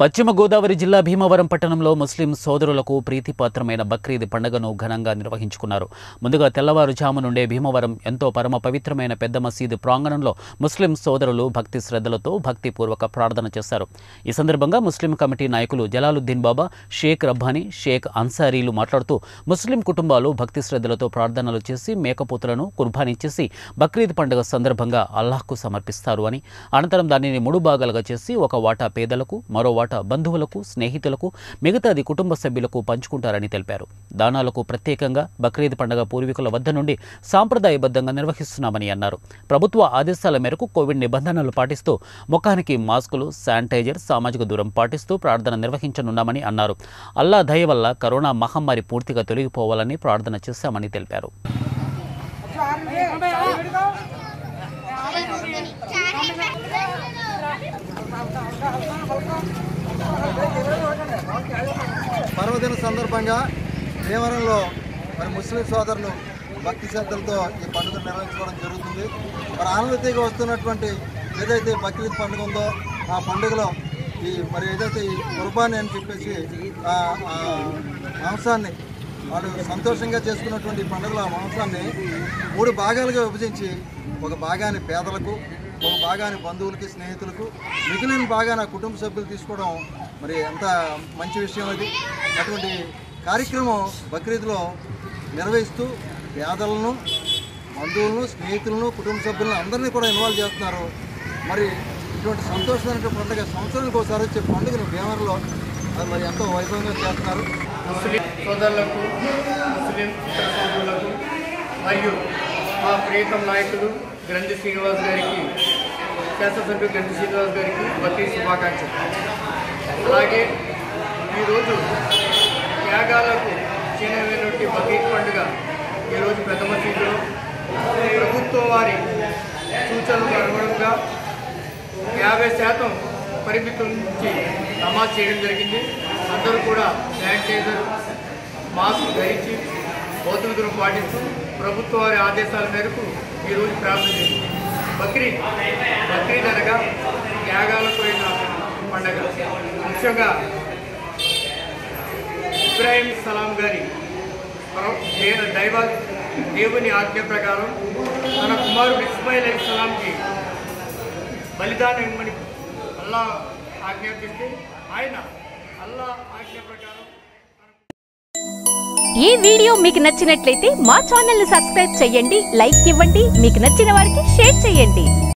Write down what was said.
పశ్చిమ గోదావరి జిల్లా భీమవరం పట్టణంలో ముస్లిం సోదరులకు ప్రీతిపాత్రమైన బక్రీద్ పండుగను ఘనంగా నిర్వహించుకున్నారు. ముందుగా తెల్లవారుజాము నుండే భీమవరం ఎంతో పరమ పవిత్రమైన పెద్ద మసీదు ప్రాంగణంలో ముస్లిం సోదరులు భక్తి శ్రద్ధలతో భక్తిపూర్వక ప్రార్థన చేశారు. ఈ సందర్భంగా ముస్లిం కమిటీ నాయకులు జలాలుద్దీన్ బాబా షేక్ రబ్బానీ షేక్ అన్సారీలు మాట్లాడుతూ ముస్లిం కుటుంబాలు భక్తి శ్రద్ధలతో ప్రార్థనలు చేసి మేకపోతులను కుర్బానీ చేసి బక్రీద్ పండుగ సందర్భంగా అల్లాహ్కు సమర్పిస్తారు అని అనంతరం దానిని మూడు భాగాలుగా చేసి ఒక వాటా పేదలకు మరో పాటు బంధువులకు స్నేహితులకు మిగతాది కుటుంబ సభ్యులకు పంచుకుంటారని తెలిపారు. దానాలకు ప్రత్యేకంగా బక్రీద్ పండుగ పూర్వీకుల వద్ద నుండి సాంప్రదాయబద్ధంగా నిర్వహిస్తున్నామని అన్నారు. ప్రభుత్వ ఆదేశాల మేరకు కోవిడ్ నిబంధనలు పాటిస్తూ ముఖానికి మాస్కులు శానిటైజర్ సామాజిక దూరం పాటిస్తూ ప్రార్థన నిర్వహించనున్నామని అన్నారు. అల్లా దయ వల్ల కరోనా మహమ్మారి పూర్తిగా తొలగిపోవాలని ప్రార్థన చేశామని తెలిపారు. పర్వదిన సందర్భంగా భీమవరంలో మరి ముస్లిం సోదరులు భక్తి శ్రద్ధలతో ఈ పండుగ నిర్వహించుకోవడం జరుగుతుంది. మరి ఆనవతిగా వస్తున్నటువంటి ఏదైతే బక్రీద్ పండుగ ఉందో ఆ పండుగలో ఈ మరి ఏదైతే ఈ కుర్బానీ అని చెప్పేసి మాంసాన్ని వాడు సంతోషంగా చేసుకున్నటువంటి పండుగలో ఆ మాంసాన్ని మూడు భాగాలుగా విభజించి ఒక భాగాన్ని పేదలకు ఒక భాగాన్ని బంధువులకి స్నేహితులకు మిగిలిన భాగాన కుటుంబ సభ్యులు తీసుకోవడం మరి ఎంత మంచి విషయం అది. అటువంటి కార్యక్రమం బక్రీద్లో నిర్వహిస్తూ పేదలను బంధువులను స్నేహితులను కుటుంబ సభ్యులను అందరినీ కూడా ఇన్వాల్వ్ చేస్తున్నారు. మరి ఇటువంటి సంతోషమైన పండుగ సంవత్సరానికి ఒకసారి వచ్చే పండుగను భీమవరంలో అది మరి ఎంతో వైభవంగా చేస్తున్నారు. ముస్లిం సోదరులకు ముస్లిం సోదరులకు మరియు మా ప్రియతం నాయకులు గ్రంథి శ్రీనివాస్ గారికి శాసనసభ్యులు గంటి శ్రీనివాస్ గారికి ప్రతి శుభాకాంక్షలు. అలాగే ఈరోజు త్యాగాలకు చిన్నటువంటి బక్రీద్ పండుగ ఈరోజు పెద్ద మసీదులో ప్రభుత్వం వారి సూచనలకు అనుగుణంగా యాభై శాతం పరిమితి నుంచి నమాజ్ చేయడం జరిగింది. అందరూ కూడా శానిటైజర్ మాస్క్ ధరించి భౌతిక దూరం పాటిస్తూ ప్రభుత్వ వారి ఆదేశాల మేరకు ఈరోజు ప్రార్థన బక్రీద్ బక్రీద్ అనగా త్యాగాలకు పోయిన పండగ. ముఖ్యంగా ఇబ్రాహిం సలాం గారి పర- దైవ దేవుని ఆజ్ఞ ప్రకారం తన కుమారుడు ఇస్మాయిల్ అలీ సలాంకి బలిదానం ఇమ్మని అల్లా ఆజ్ఞాపిస్తే ఆయన అల్లా ఆజ్ఞ ప్రకారం ఈ వీడియో మీకు నచ్చినట్లయితే మా ఛానల్ని సబ్స్క్రైబ్ చేయండి లైక్ ఇవ్వండి మీకు నచ్చిన వారికి షేర్ చేయండి.